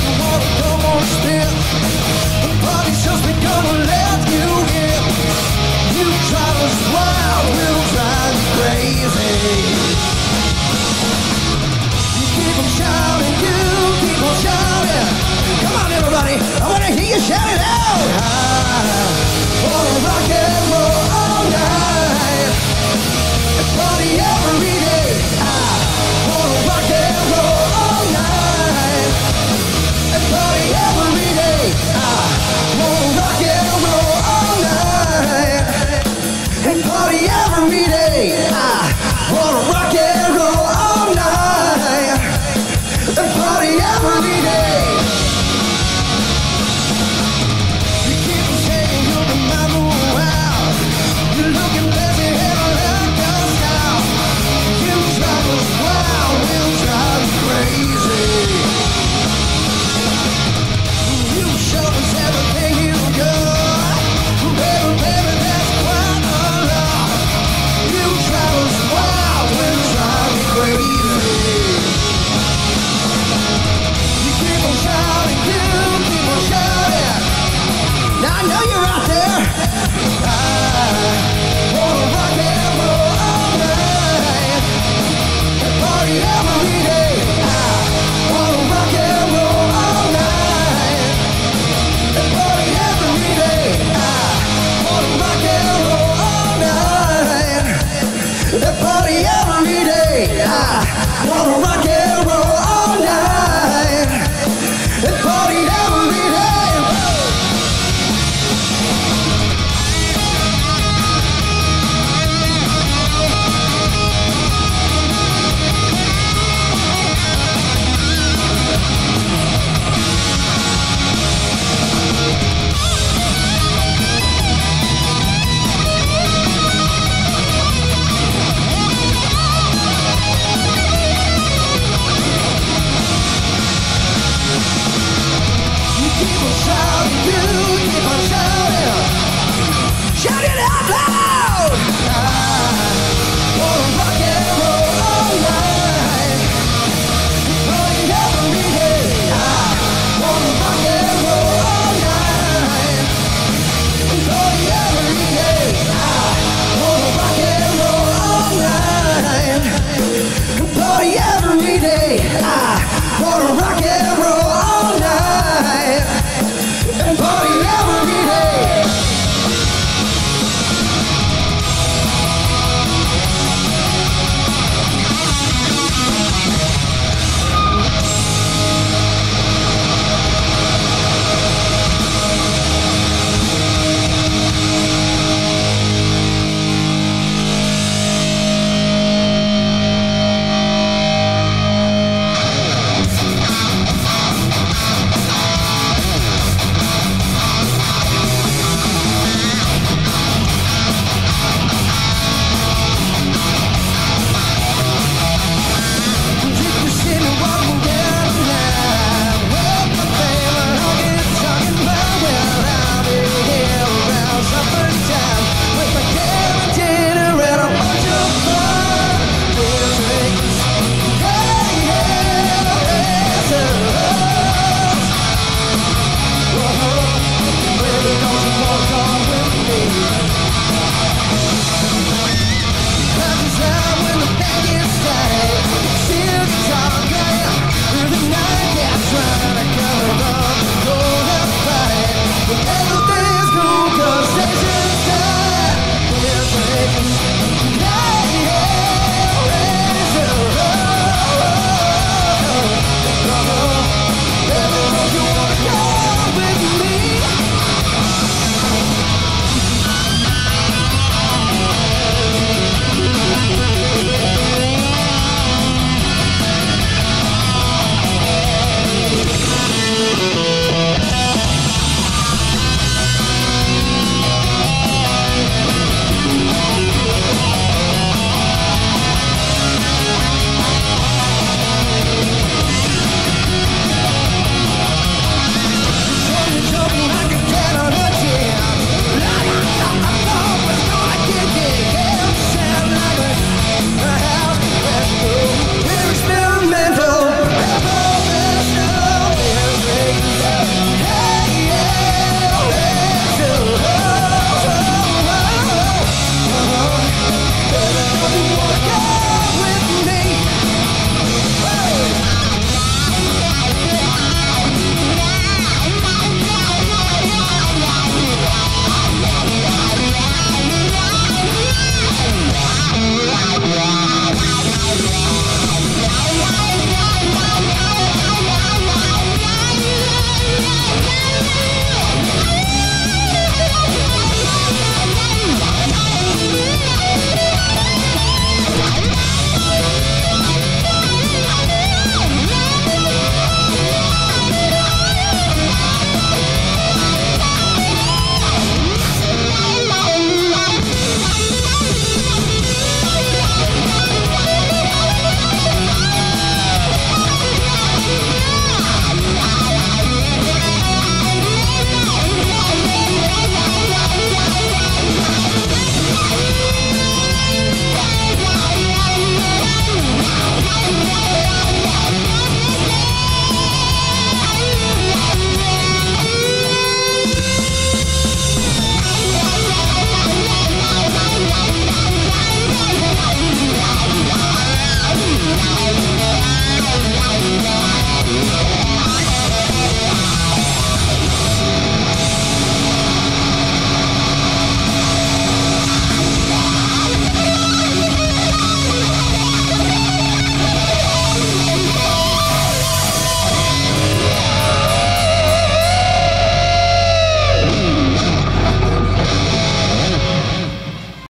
the walk.